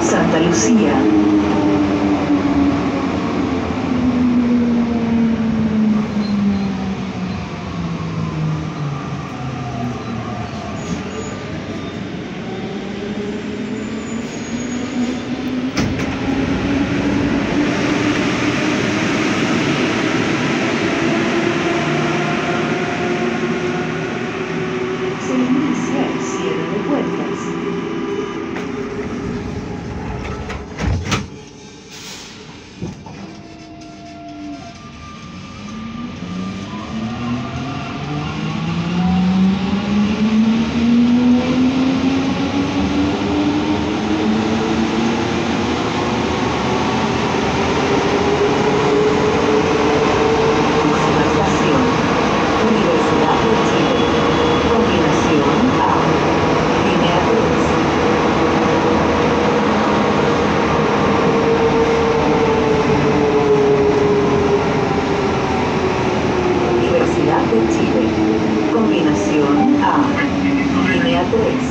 Santa Lucía. choice.